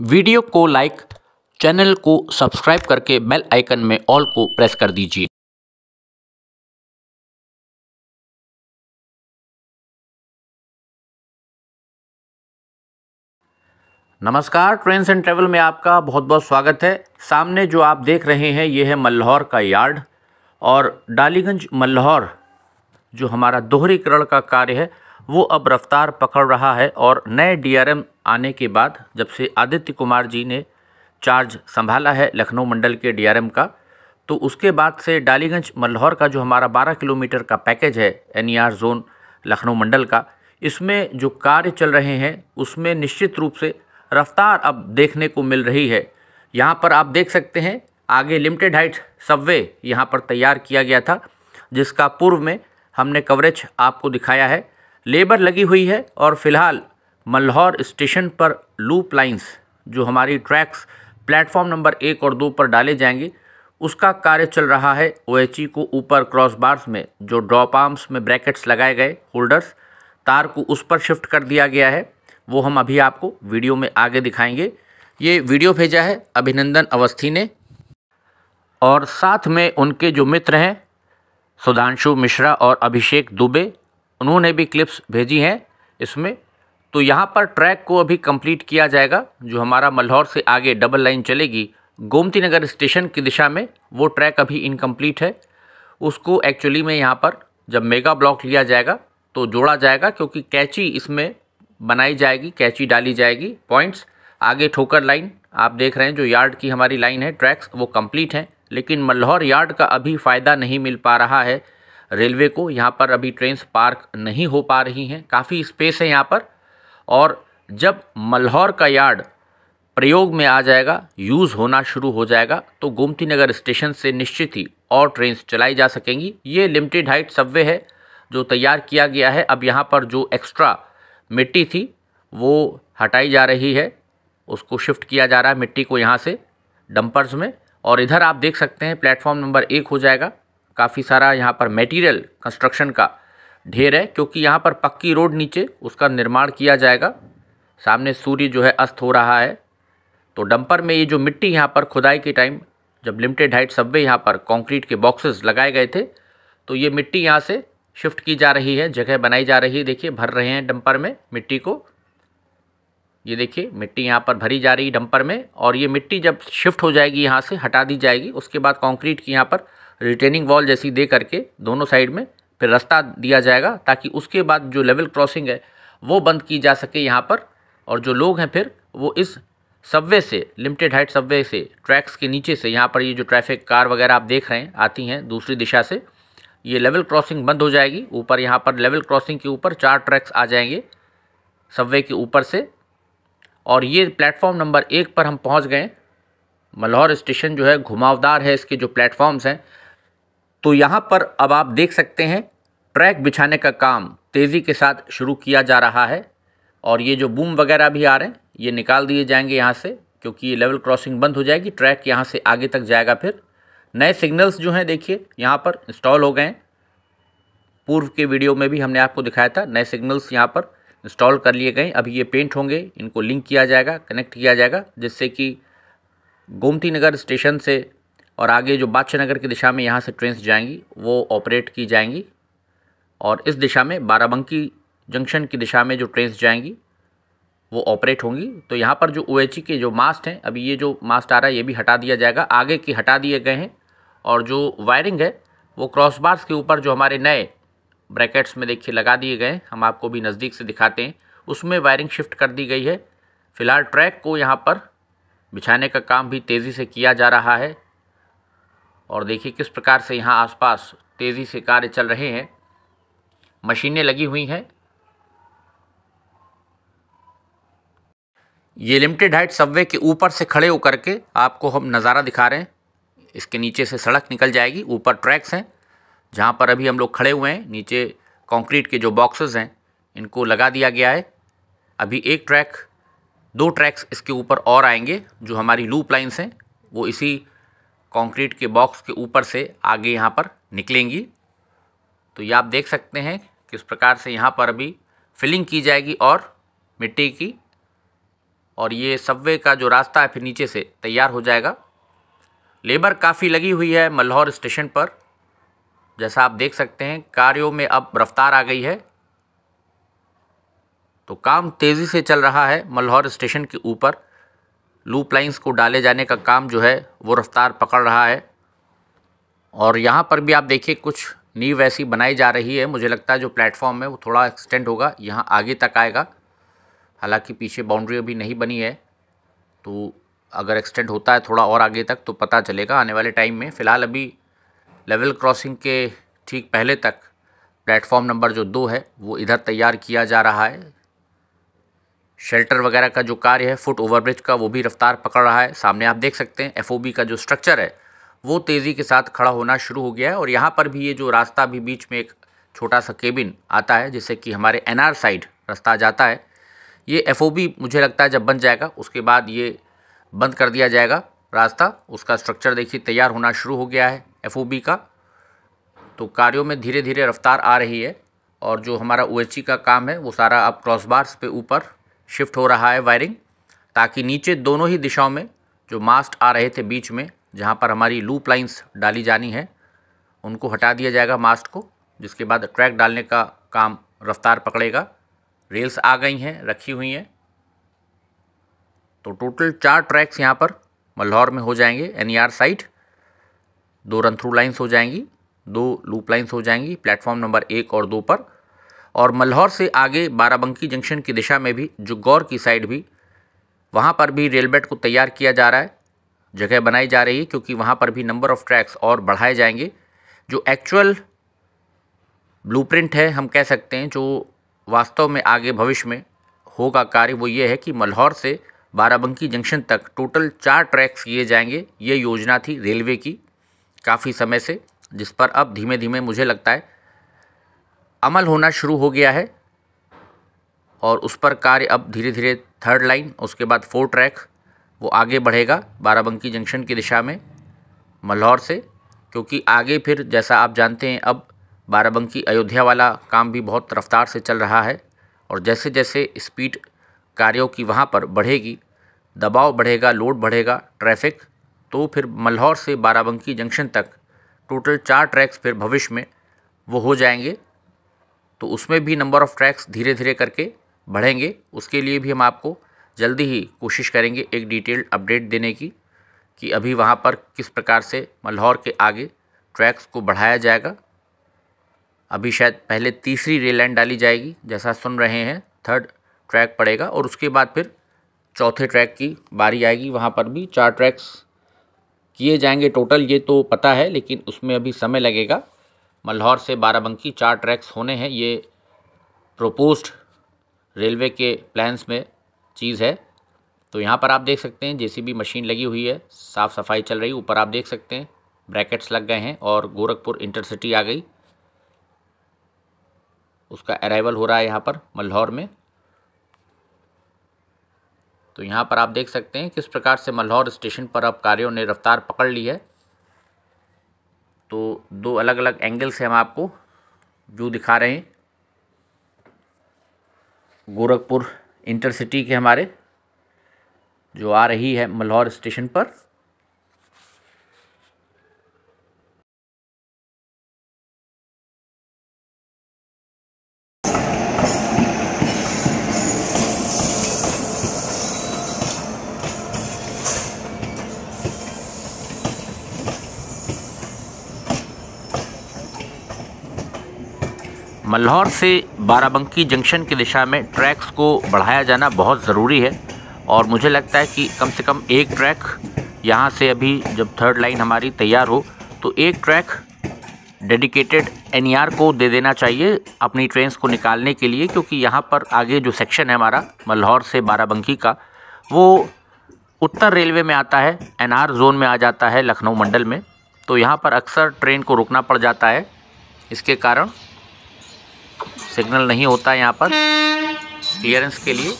Video को like, channel को subscribe करके बेल आइकन में ऑल को प्रेस कर दीजिए। नमस्कार ट्रेन एंड ट्रेवल में आपका बहुत बहुत स्वागत है। सामने जो आप देख रहे हैं, ये है मल्लाहौर का यार्ड और डालीगंज मल्लाहौर जो हमारा दोहरीकरण का कार्य है वो अब रफ्तार पकड़ रहा है और नए डीआरएम आने के बाद जब से आदित्य कुमार जी ने चार्ज संभाला है लखनऊ मंडल के डीआरएम का तो उसके बाद से डालीगंज मल्लाहौर का जो हमारा 12 किलोमीटर का पैकेज है एनईआर जोन लखनऊ मंडल का, इसमें जो कार्य चल रहे हैं, उसमें निश्चित रूप से रफ्तार अब देखने को मिल रही है। यहाँ पर आप देख सकते हैं, आगे लिमिटेड हाइट सबवे यहाँ पर तैयार किया गया था, जिसका पूर्व में हमने कवरेज आपको दिखाया है। लेबर लगी हुई है और फ़िलहाल मल्हौर स्टेशन पर लूप लाइंस जो हमारी ट्रैक्स प्लेटफॉर्म नंबर एक और दो पर डाले जाएँगे, उसका कार्य चल रहा है ओएचई को ऊपर क्रॉस बार्स में, जो ड्रॉप आर्म्स में ब्रैकेट्स लगाए गए होल्डर्स, तार को उस पर शिफ्ट कर दिया गया है। वो हम अभी आपको वीडियो में आगे दिखाएँगे। ये वीडियो भेजा है अभिनंदन अवस्थी ने। और साथ में उनके जो मित्र हैं, सुधांशु मिश्रा और अभिषेक दुबे उन्होंने भी क्लिप्स भेजी हैं इसमें। तो यहाँ पर ट्रैक को अभी कंप्लीट किया जाएगा, जो हमारा मल्हौर से आगे डबल लाइन चलेगी। गोमती नगर स्टेशन की दिशा में वो ट्रैक अभी इनकम्प्लीट है। उसको एक्चुअली में यहाँ पर जब मेगा ब्लॉक लिया जाएगा तो जोड़ा जाएगा, क्योंकि कैची इसमें बनाई जाएगी, कैची डाली जाएगी। पॉइंट्स, आगे ठोकर लाइन, आप देख रहे हैं जो यार्ड की हमारी लाइन है, ट्रैक्स वो कंप्लीट हैं, लेकिन मल्हौर यार्ड का अभी फ़ायदा नहीं मिल पा रहा है। रेलवे को। यहाँ पर अभी ट्रेन्स पार्क नहीं हो पा रही हैं। काफ़ी स्पेस है यहाँ पर। और जब मल्हौर का यार्ड प्रयोग में आ जाएगा, यूज़ होना शुरू हो जाएगा तो गोमती नगर स्टेशन से निश्चित ही और ट्रेन्स चलाई जा सकेंगी। ये लिमिटेड हाइट सबवे है, जो तैयार किया गया है। अब यहाँ पर जो एक्स्ट्रा मिट्टी थी, वो हटाई जा रही है। उसको शिफ्ट किया जा रहा है मिट्टी को यहाँ से डंपर्स में। और इधर आप देख सकते हैं, प्लेटफॉर्म नंबर एक हो जाएगा। काफ़ी सारा यहाँ पर मटेरियल कंस्ट्रक्शन का ढेर है, क्योंकि यहाँ पर पक्की रोड नीचे, उसका निर्माण किया जाएगा। सामने सूर्य जो है अस्त हो रहा है। तो डंपर में ये जो मिट्टी यहाँ पर खुदाई के टाइम जब लिमिटेड हाइट सबवे यहाँ पर कंक्रीट के बॉक्सेस लगाए गए थे तो ये मिट्टी यहाँ से शिफ्ट की जा रही है, जगह बनाई जा रही है। देखिए, भर रहे हैं डंपर में मिट्टी को। ये देखिए, मिट्टी यहाँ पर भरी जा रही है डंपर में, और ये मिट्टी जब शिफ्ट हो जाएगी यहाँ से, हटा दी जाएगी, उसके बाद कंक्रीट की यहाँ पर रिटेनिंग वॉल जैसी दे करके दोनों साइड में फिर रास्ता दिया जाएगा ताकि उसके बाद जो लेवल क्रॉसिंग है, वो बंद की जा सके यहाँ पर। और जो लोग हैं फिर, वो इस सबवे से, लिमिटेड हाइट सबवे से, ट्रैक्स के नीचे से, यहाँ पर ये जो ट्रैफ़िक कार वगैरह आप देख रहे हैं, आती हैं दूसरी दिशा से, ये लेवल क्रॉसिंग बंद हो जाएगी। ऊपर यहाँ पर लेवल क्रॉसिंग के ऊपर चार ट्रैक्स आ जाएँगे सबवे के ऊपर से। और ये प्लेटफॉर्म नंबर एक पर हम पहुँच गए। मल्हौर स्टेशन जो है घुमावदार है इसके जो प्लेटफॉर्म्स हैं तो यहाँ पर अब आप देख सकते हैं, ट्रैक बिछाने का काम तेज़ी के साथ शुरू किया जा रहा है और ये जो बूम वगैरह भी आ रहे हैं, ये निकाल दिए जाएँगे यहाँ से, क्योंकि ये लेवल क्रॉसिंग बंद हो जाएगी ट्रैक यहाँ से आगे तक जाएगा फिर। नए सिग्नल्स जो हैं देखिए, यहाँ पर इंस्टॉल हो गए हैं। पूर्व के वीडियो में भी हमने आपको दिखाया था, नए सिग्नल्स यहाँ पर इंस्टॉल कर लिए गए अभी ये पेंट होंगे, इनको लिंक किया जाएगा कनेक्ट किया जाएगा, जिससे कि गोमती नगर स्टेशन से और आगे जो बादशाह नगर की दिशा में यहाँ से ट्रेन्स जाएँगी, वो ऑपरेट की जाएँगी। और इस दिशा में बाराबंकी जंक्शन की दिशा में जो ट्रेन्स जाएँगी, वो ऑपरेट होंगी। तो यहाँ पर जो ओएचई के जो मास्ट हैं, अभी ये जो मास्ट आ रहा है, ये भी हटा दिया जाएगा। आगे की हटा दिए गए हैं। और जो वायरिंग है, वो क्रॉस बार्स के ऊपर जो हमारे नए ब्रैकेट्स में देखिए लगा दिए गए हैं। हम आपको भी नज़दीक से दिखाते हैं। उसमें वायरिंग शिफ्ट कर दी गई है। फ़िलहाल ट्रैक को यहाँ पर बिछाने का काम भी तेज़ी से किया जा रहा है। और देखिए किस प्रकार से यहाँ आसपास तेज़ी से कार्य चल रहे हैं। मशीनें लगी हुई हैं। ये लिमिटेड हाइट सबवे के ऊपर से खड़े होकर के आपको हम नज़ारा दिखा रहे हैं। इसके नीचे से सड़क निकल जाएगी, ऊपर ट्रैक्स हैं, जहाँ पर अभी हम लोग खड़े हुए हैं। नीचे कंक्रीट के जो बॉक्सेस हैं, इनको लगा दिया गया है। अभी एक ट्रैक, दो ट्रैक्स इसके ऊपर और आएँगे, जो हमारी लूप लाइन्स हैं, वो इसी कंक्रीट के बॉक्स के ऊपर से आगे यहाँ पर निकलेंगी। तो ये आप देख सकते हैं किस प्रकार से यहाँ पर अभी फिलिंग की जाएगी और मिट्टी की। और ये सबवे का जो रास्ता है, फिर नीचे से तैयार हो जाएगा। लेबर काफ़ी लगी हुई है मल्हौर स्टेशन पर। जैसा आप देख सकते हैं, कार्यों में अब रफ्तार आ गई है। तो काम तेज़ी से चल रहा है मल्हौर स्टेशन के ऊपर। लूप लाइंस को डाले जाने का काम जो है, वो रफ्तार पकड़ रहा है। और यहाँ पर भी आप देखिए, कुछ नींव ऐसी बनाई जा रही है। मुझे लगता है जो प्लेटफॉर्म है, वो थोड़ा एक्सटेंड होगा, यहाँ आगे तक आएगा। हालाँकि पीछे बाउंड्री अभी नहीं बनी है तो अगर एक्सटेंड होता है थोड़ा और आगे तक तो पता चलेगा आने वाले टाइम में। फ़िलहाल अभी लेवल क्रॉसिंग के ठीक पहले तक, प्लेटफॉर्म नंबर जो दो है, वो इधर तैयार किया जा रहा है। शेल्टर वगैरह का जो कार्य है, फुट ओवरब्रिज का, वो भी रफ्तार पकड़ रहा है। सामने आप देख सकते हैं एफओबी का जो स्ट्रक्चर है, वो तेज़ी के साथ खड़ा होना शुरू हो गया है। और यहाँ पर भी ये जो रास्ता भी बीच में एक छोटा सा केबिन आता है, जिससे कि हमारे एनआर साइड रास्ता जाता है। ये एफओबी मुझे लगता है जब बन जाएगा, उसके बाद ये बंद कर दिया जाएगा रास्ता। उसका स्ट्रक्चर देखिए, तैयार होना शुरू हो गया है एफओबी का। तो कार्यों में धीरे धीरे रफ्तार आ रही है। और जो हमारा ओ का काम है, वो सारा अब क्रॉस बार्स पे ऊपर शिफ्ट हो रहा है वायरिंग, ताकि नीचे दोनों ही दिशाओं में जो मास्ट आ रहे थे बीच में, जहाँ पर हमारी लूप लाइंस डाली जानी है, उनको हटा दिया जाएगा मास्ट को, जिसके बाद ट्रैक डालने का काम रफ्तार पकड़ेगा। रेल्स आ गई हैं, रखी हुई हैं। तो टोटल चार ट्रैक्स यहाँ पर मल्हौर में हो जाएँगे एन साइट। दो रन थ्रू लाइन्स हो जाएँगी, दो लूप लाइन्स हो जाएँगी प्लेटफॉर्म नंबर एक और दो पर। और मल्हौर से आगे बाराबंकी जंक्शन की दिशा में भी जुग्गौर की साइड भी, वहाँ पर भी रेलबेट को तैयार किया जा रहा है। जगह बनाई जा रही है, क्योंकि वहाँ पर भी नंबर ऑफ़ ट्रैक्स और बढ़ाए जाएँगे, जो एक्चुअल ब्लूप्रिंट है, हम कह सकते हैं, जो वास्तव में आगे भविष्य में होगा कार्य, वो ये है कि मल्हौर से बाराबंकी जंक्शन तक टोटल चार ट्रैक्स किए जाएँगे। ये योजना थी रेलवे की, काफ़ी समय से, जिस पर अब धीमे धीमे मुझे लगता है अमल होना शुरू हो गया है और उस पर कार्य अब धीरे धीरे थर्ड लाइन उसके बाद फोर ट्रैक वो आगे बढ़ेगा बाराबंकी जंक्शन की दिशा में, मल्हौर से, क्योंकि आगे फिर, जैसा आप जानते हैं, अब बाराबंकी अयोध्या वाला काम भी बहुत रफ्तार से चल रहा है और जैसे जैसे स्पीड कार्यों की वहाँ पर बढ़ेगी, दबाव बढ़ेगा लोड बढ़ेगा ट्रैफ़िक तो फिर मल्हौर से बाराबंकी जंक्शन तक टोटल चार ट्रैक्स फिर भविष्य में वो हो जाएँगे। तो उसमें भी नंबर ऑफ़ ट्रैक्स धीरे धीरे करके बढ़ेंगे। उसके लिए भी हम आपको जल्दी ही कोशिश करेंगे एक डिटेल्ड अपडेट देने की, कि अभी वहाँ पर किस प्रकार से मल्हौर के आगे ट्रैक्स को बढ़ाया जाएगा। अभी शायद पहले तीसरी रेल लाइन डाली जाएगी, जैसा सुन रहे हैं थर्ड ट्रैक पड़ेगा और उसके बाद फिर चौथे ट्रैक की बारी आएगी। वहाँ पर भी चार ट्रैक्स किए जाएँगे टोटल ये तो पता है, लेकिन उसमें अभी समय लगेगा। मल्हौर से बाराबंकी चार ट्रैक्स होने हैं। ये प्रोपोस्ड रेलवे के प्लान्स में चीज़ है। तो यहाँ पर आप देख सकते हैं, जेसीबी मशीन लगी हुई है, साफ़ सफ़ाई चल रही ऊपर आप देख सकते हैं, ब्रैकेट्स लग गए हैं और गोरखपुर इंटरसिटी आ गई। उसका अराइवल हो रहा है यहाँ पर मल्हौर में। तो यहाँ पर आप देख सकते हैं, किस प्रकार से मल्हौर स्टेशन पर अब कार्यों ने रफ्तार पकड़ ली है। तो दो अलग अलग एंगल से हम आपको व्यू दिखा रहे हैं। गोरखपुर इंटरसिटी के हमारे, जो आ रही है मल्हौर स्टेशन पर। मल्हौर से बाराबंकी जंक्शन की दिशा में ट्रैक्स को बढ़ाया जाना बहुत ज़रूरी है और मुझे लगता है कि कम से कम एक ट्रैक यहाँ से अभी जब थर्ड लाइन हमारी तैयार हो तो एक ट्रैक डेडिकेटेड एन को दे देना चाहिए अपनी ट्रेन्स को निकालने के लिए, क्योंकि यहाँ पर आगे जो सेक्शन है हमारा मल्हौर से बाराबंकी का, वो उत्तर रेलवे में आता है एनआर जोन में आ जाता है लखनऊ मंडल में। तो यहाँ पर अक्सर ट्रेन को रुकना पड़ जाता है। इसके कारण सिग्नल नहीं होता यहाँ पर क्लियरेंस के लिए।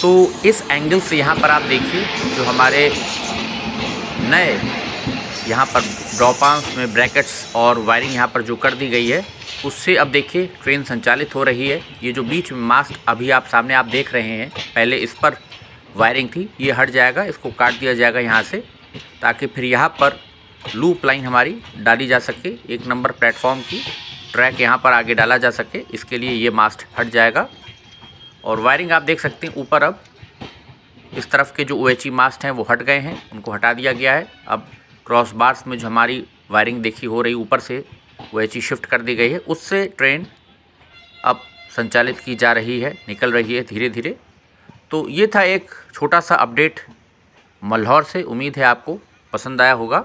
तो इस एंगल से यहाँ पर आप देखिए, जो हमारे नए यहाँ पर ड्रॉपांस में ब्रैकेट्स और वायरिंग यहाँ पर जो कर दी गई है, उससे अब देखिए ट्रेन संचालित हो रही है। ये जो बीच में मास्ट अभी आप सामने आप देख रहे हैं, पहले इस पर वायरिंग थी, ये हट जाएगा, इसको काट दिया जाएगा यहाँ से, ताकि फिर यहाँ पर लूप लाइन हमारी डाली जा सके एक नंबर प्लेटफॉर्म की। ट्रैक यहाँ पर आगे डाला जा सके, इसके लिए ये मास्ट हट जाएगा। और वायरिंग आप देख सकते हैं ऊपर अब, इस तरफ़ के जो ओ एच मास्ट हैं वो हट गए हैं, उनको हटा दिया गया है। अब क्रॉस बार्स में जो हमारी वायरिंग देखी हो रही ऊपर से ओ एच शिफ्ट कर दी गई है, उससे ट्रेन अब संचालित की जा रही है, निकल रही है धीरे धीरे तो ये था एक छोटा सा अपडेट मल्हौर से, उम्मीद है आपको पसंद आया होगा।